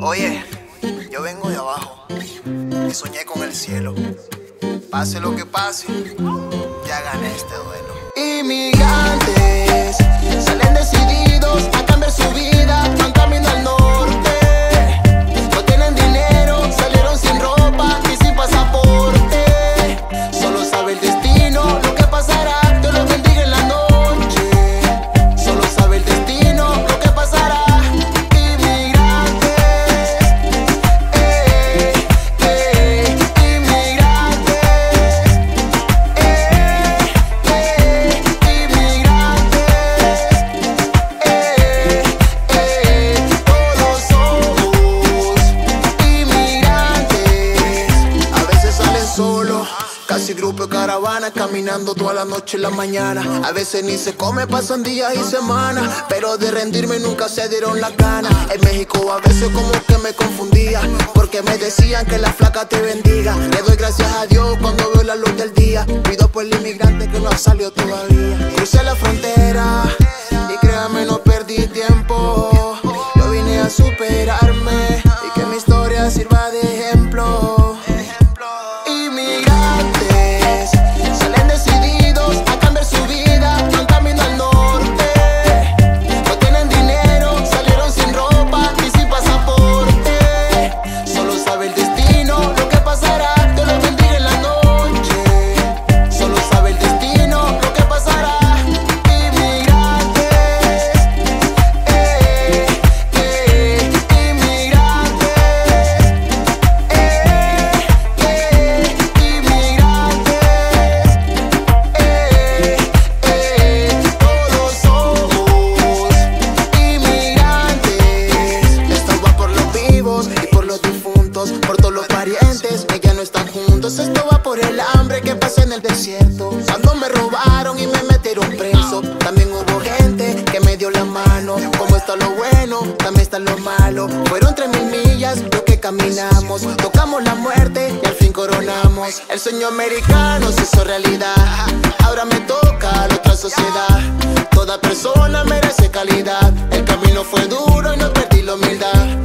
Oye, yo vengo de abajo y soñé con el cielo. Pase lo que pase, ya gané este duelo. Inmigrantes De caravana caminando toda la noche y la mañana. A veces ni se come, pasan días y semanas. Pero de rendirme nunca se dieron la gana. En México a veces como que me confundía. Porque me decían que la flaca te bendiga. Le doy gracias a Dios cuando veo la luz del día. Pido por el inmigrante que no ha salido todavía. Crucé la frontera y créame, no en el desierto. Cuando me robaron y me metieron preso, también hubo gente que me dio la mano. Como está lo bueno, también está lo malo. Fueron tres mil millas lo que caminamos. Tocamos la muerte y al fin coronamos. El sueño americano se hizo realidad. Ahora me toca la otra sociedad. Toda persona merece calidad. El camino fue duro y no perdí la humildad.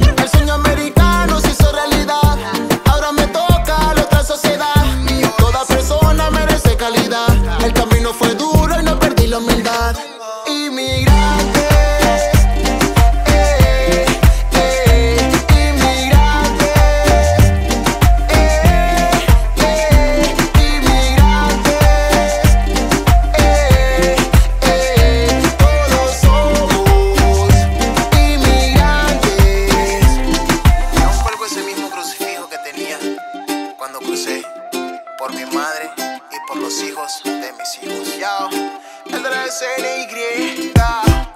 Por mi madre y por los hijos de mis hijos. Yo, el 3 NY.